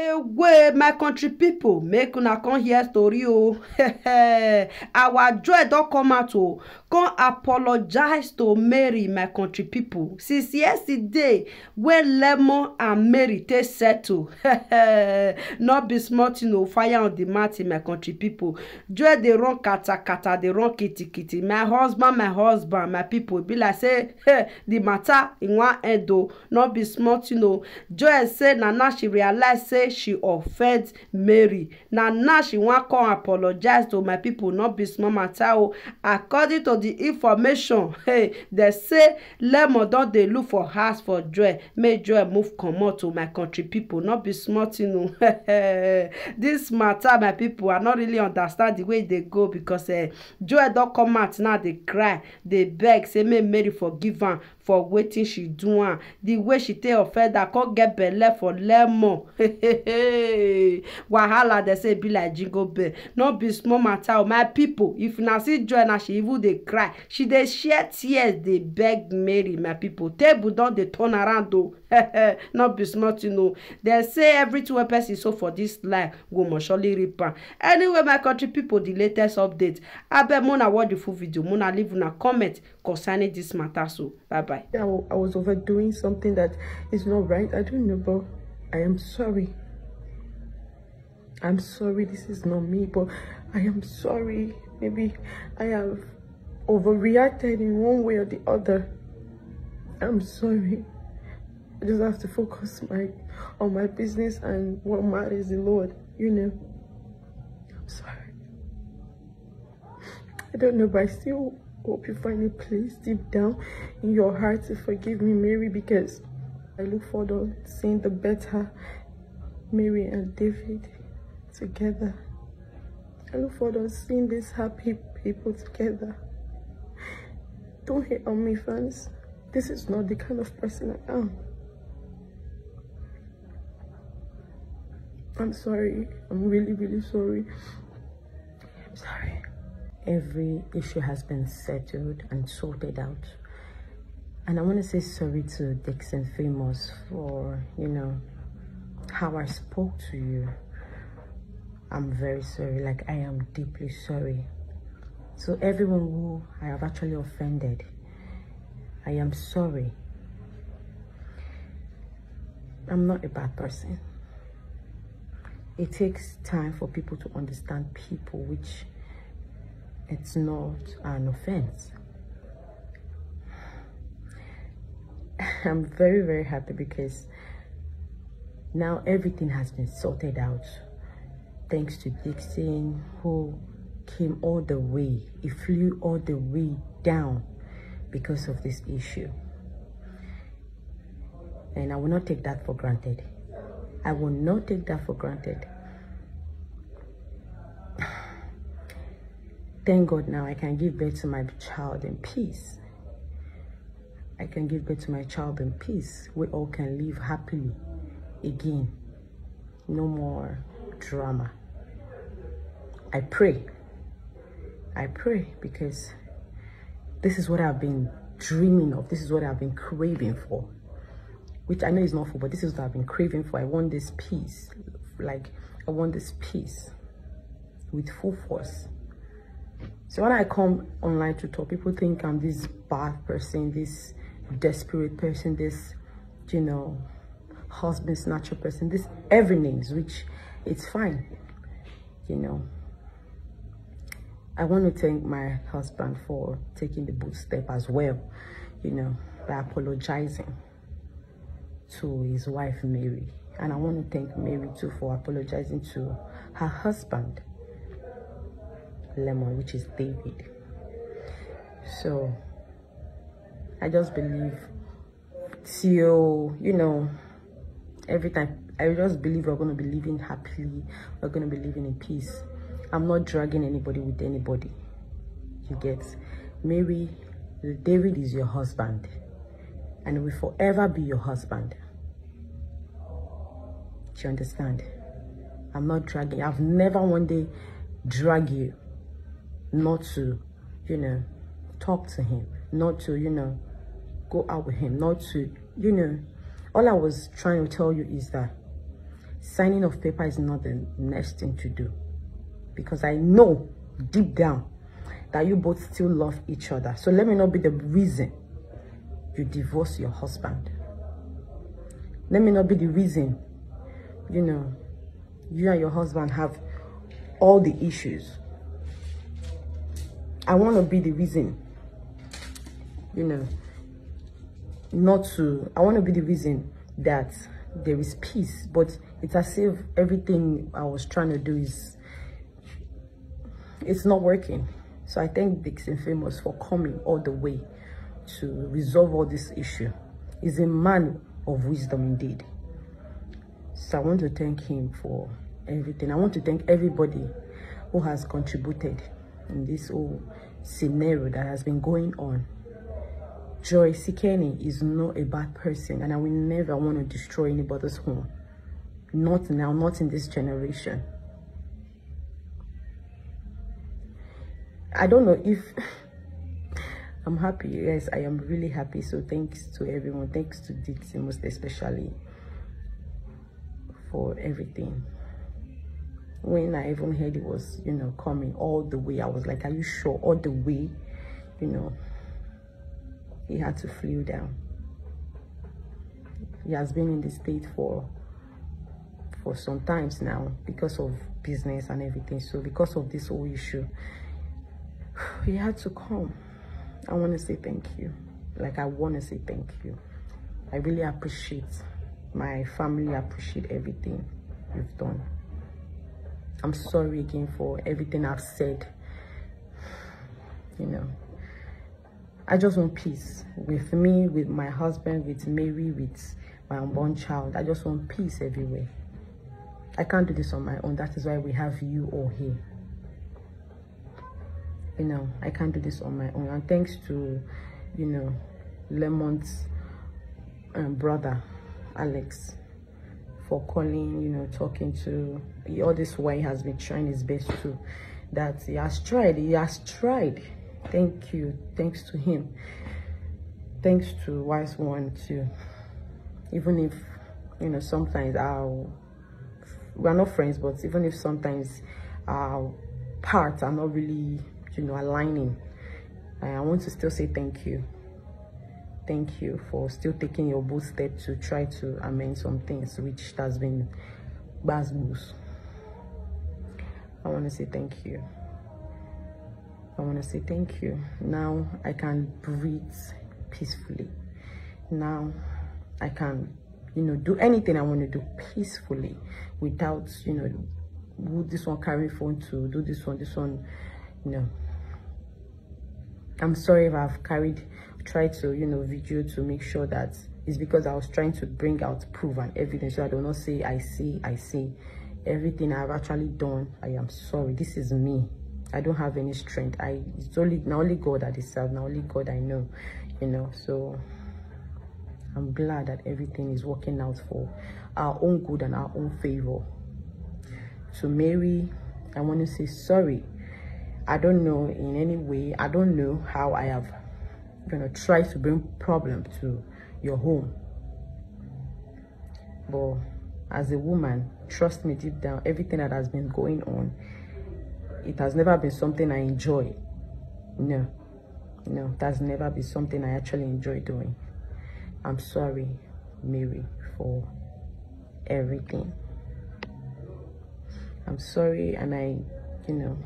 Ewe, my country people, make una come hear story o. Our joy don come out o. Come apologize to Mary, my country people. Since yesterday, when Lemon and Mary take settle, no be small thing o. Fire on the mat, my country people. Joy dey run kata kata, dey run kiti kiti. My husband, my husband, my people be like say, the matter in one end o. No be small thing o. Joy say na now she realize say she offend mary. Na now she wan come apologize to my people. No be small matter according to the information hey dem say lemon don dey look for house for joy make joy move comot to my country people. No be small thing o. This matter my people i no really understand the way dey go because uh, joy don come out now dey cry dey beg say make mary forgive am for wetin she do am. The way she take offend her come get belle for lemon. Wahala dem say be like jingle bell. No be small matter o my people if una see joy na she even dey cry. She dey shed tears dey beg mary my people. Table don dey turn around o no be small thing o dem say everything wey person sow for this life go must surely reap anyway my country people the latest update abeg una watch the full video una leave una comment concerning this matter so bye bye. I I was overdoing something that is not right. I don't know, but I am sorry. I'm sorry. This is not me, but I am sorry. Maybe I have overreacted in one way or the other. I'm sorry. I just have to focus my on my business and what matters the Lord. You know. I'm sorry. I don't know, but I still hope you find a place deep down in your heart to forgive me, Mary, because I look forward to seeing the better Mary and David together. I look forward to seeing these happy people together. Don't hate on me, fans. This is not the kind of person I am. I'm sorry. I'm really, really sorry. I'm sorry. every issue has been settled and sorted out. And I want to say sorry to Dixon Famous for, you know, how I spoke to you. I'm very sorry. Like, I am deeply sorry. So, everyone who I have actually offended, I am sorry. I'm not a bad person. It takes time for people to understand people, which it's not an offense. I'm very, very happy because now everything has been sorted out. Thanks to Dixon, who came all the way, he flew all the way down because of this issue. And I will not take that for granted. I will not take that for granted. Thank God now I can give birth to my child in peace. I can give birth to my child in peace. We all can live happily again. No more drama. I pray. I pray because this is what I've been dreaming of. This is what I've been craving for. Which I know is not for, but this is what I've been craving for. I want this peace. Like, I want this peace with full force. So when I come online to talk, people think I'm this bad person, this desperate person, this, you know, husband snatcher person, this every names, which it's fine, you know. I want to thank my husband for taking the boot step as well, you know, by apologizing to his wife Mary. And I want to thank Mary too for apologizing to her husband Lemon, which is David. So I just believe till you know every time I just believe we're gonna be living happily, we're gonna be living in peace. I'm not dragging anybody with anybody. You get Mary, David is your husband and will forever be your husband. Do you understand? I'm not dragging. I've never one day drag you not to, you know, talk to him, not to, you know, go out with him, not to, you know, all I was trying to tell you is that signing of paper is not the next thing to do because I know deep down that you both still love each other. So let me not be the reason you divorce your husband. Let me not be the reason, you know, you and your husband have all the issues. I want to be the reason, you know, not to, I want to be the reason that there is peace, but it's as if everything I was trying to do is it's not working. So I thank Dixon Famous for coming all the way to resolve all this issue. He's a man of wisdom indeed. So I want to thank him for everything. I want to thank everybody who has contributed in this whole scenario that has been going on. Joy Sikeni is not a bad person and I will never want to destroy anybody's home. Not now, not in this generation. I don't know if I'm happy. Yes, I am really happy. So thanks to everyone. Thanks to Dixie most especially for everything. When I even heard it was, you know, coming all the way, I was like, are you sure? All the way, you know, he had to flew down. He has been in the state for for some times now because of business and everything. So because of this whole issue, he had to come. I want to say thank you. Like, I want to say thank you. I really appreciate my family, appreciate everything you've done. I'm sorry again for everything I've said. You know, I just want peace with me, with my husband, with Mary, with my unborn child. I just want peace everywhere. I can't do this on my own. That is why we have you all here you know i can't do this on my own. And thanks to you know lemon's um, brother alex for calling you know talking to all this while he has been trying his best to that he has tried he has tried. Thank you. Thanks to him. Thanks to wise one too. Even if you know sometimes our we're not friends but even if sometimes our parts are not really you know, aligning. I want to still say thank you. Thank you for still taking your bold step to try to amend some things which has been bad news. I want to say thank you. I want to say thank you. Now I can breathe peacefully. Now I can, you know, do anything I want to do peacefully without, you know, would this one carry phone to do this one, this one, you know. I'm sorry if I've carried, tried to, you know, video to make sure that it's because I was trying to bring out proof and evidence. So I do not say, I see, I see. Everything I've actually done, I am sorry. This is me. I don't have any strength. I it's only not only God that is served, not only God I know, you know. So I'm glad that everything is working out for our own good and our own favor. To Mary, I want to say sorry I don't know in any way, I don't know how I have you know tried to bring problem to your home. But as a woman, trust me deep down, everything that has been going on, it has never been something I enjoy. No, no, that's never been something I actually enjoy doing. I'm sorry, Mary, for everything. I'm sorry and I, you know,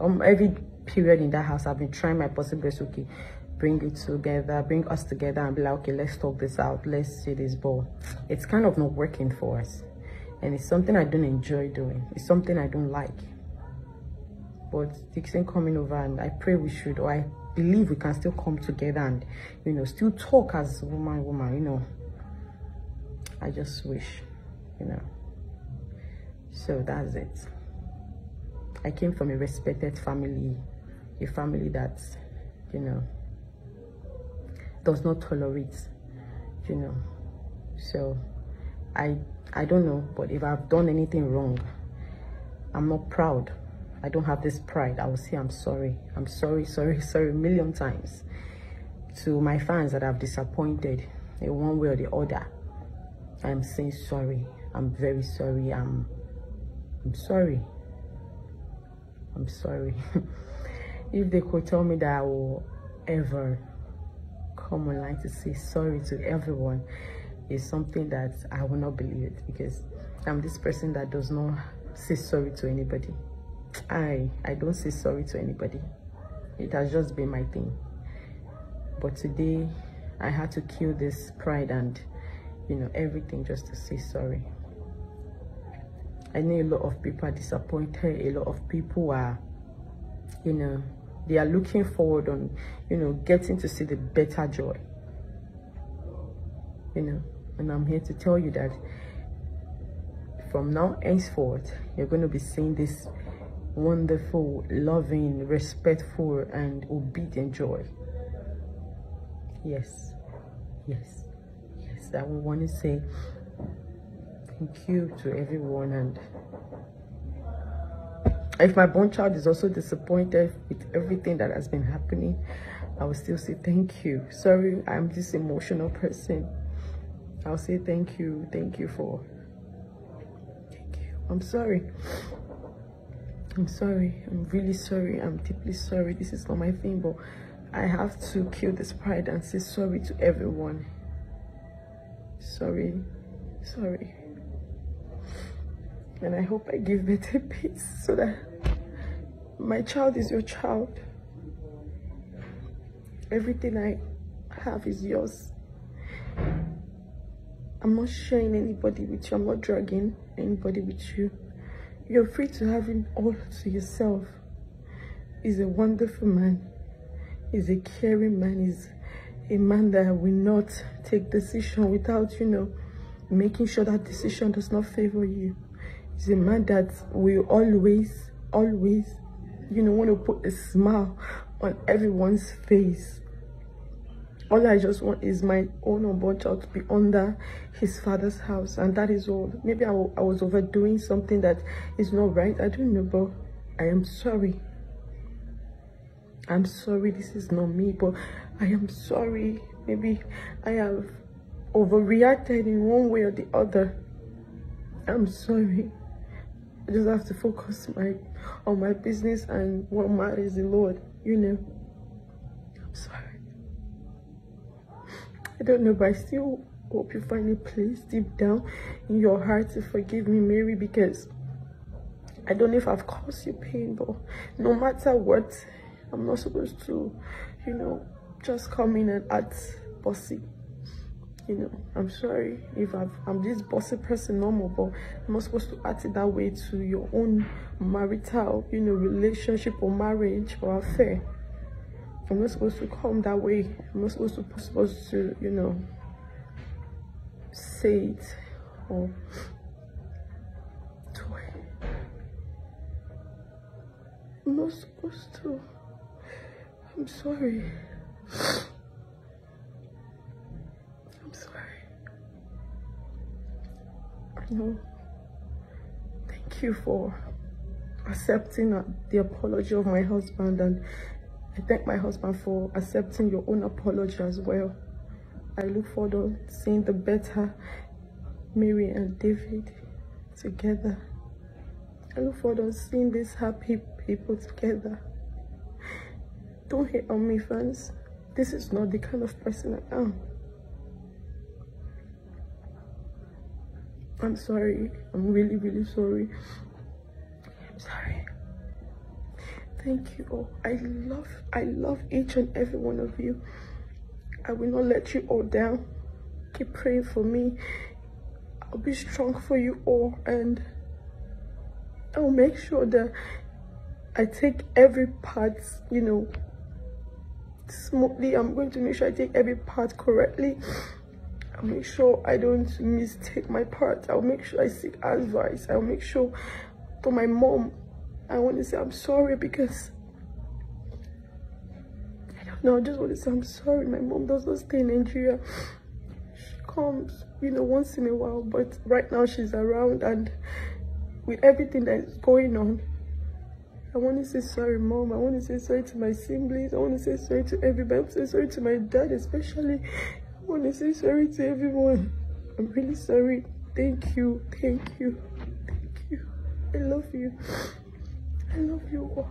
um every period in that house i've been trying my possible best okay bring it together bring us together and be like okay let's talk this out let's see this. But it's kind of not working for us. And it's something i don't enjoy doing. It's something i don't like. But dixon coming over and i pray we should or i believe we can still come together and you know still talk as woman woman you know. I just wish you know. So that's it I came from a respected family, a family that, you know, does not tolerate, you know. So I I don't know, but if I've done anything wrong, I'm not proud. I don't have this pride. I will say I'm sorry. I'm sorry, sorry, sorry a million times to my fans that I've disappointed in one way or the other. I'm saying sorry. I'm very sorry. I'm I'm sorry. I'm sorry. if they could tell me that I will ever come online to say sorry to everyone, is something that I will not believe it because I'm this person that does not say sorry to anybody. I I don't say sorry to anybody. It has just been my thing. But today I had to kill this pride and you know everything just to say sorry. I know a lot of people are disappointed, a lot of people are you know they are looking forward on you know getting to see the better joy. You know, and I'm here to tell you that from now henceforth you're going to be seeing this wonderful, loving, respectful, and obedient joy. Yes, yes, yes. I would want to say thank you to everyone. And if my born child is also disappointed with everything that has been happening, I will still say thank you. Sorry, I'm this emotional person. I'll say thank you, thank you for. Thank you. I'm sorry. I'm sorry. I'm really sorry. I'm deeply sorry. This is not my thing, but I have to kill this pride and say sorry to everyone. Sorry. Sorry. And I hope I give better peace so that my child is your child. Everything I have is yours. I'm not sharing anybody with you. I'm not dragging anybody with you. You're free to have him all to yourself. He's a wonderful man. He's a caring man. He's a man that will not take decision without, you know, making sure that decision does not favor you. He's a man that will always, always, you know, want to put a smile on everyone's face all I just want is my own unborn child to be under his father's house, and that is all. Maybe I, I was overdoing something that is not right. I don't know, but I am sorry. I'm sorry, this is not me, but I am sorry. Maybe I have overreacted in one way or the other. I'm sorry. I just have to focus my on my business and what matters the Lord, you know. I'm sorry. I don't know, but I still hope you find a place deep down in your heart to forgive me, Mary, because I don't know if I've caused you pain, but no matter what, I'm not supposed to, you know, just come in and act bossy. You know, I'm sorry if I've, I'm this bossy person normal, but I'm not supposed to act it that way to your own marital, you know, relationship or marriage or affair. I'm not supposed to come that way. I'm not supposed to supposed to, you know, say it or do it. I'm not supposed to. I'm sorry. Thank you for accepting the apology of my husband and I thank my husband for accepting your own apology as well. I look forward to seeing the better Mary and David together. I look forward to seeing these happy people together. Don't hate on me, friends. This is not the kind of person I am. I'm sorry. I'm really, really sorry. I'm sorry. Thank you all. I love, I love each and every one of you. I will not let you all down. Keep praying for me. I'll be strong for you all and I'll make sure that I take every part, you know, smoothly. I'm going to make sure I take every part correctly. I'll make sure I don't mistake my part. I'll make sure I seek advice. I'll make sure for my mom, I want to say I'm sorry because I don't know. I just want to say I'm sorry. My mom does not stay in Nigeria. She comes, you know, once in a while, but right now she's around and with everything that is going on, I want to say sorry, mom. I want to say sorry to my siblings. I want to say sorry to everybody. I want to say sorry to my dad, especially. Want to say sorry to everyone. I'm really sorry. Thank you, thank you, thank you. I love you. I love you all.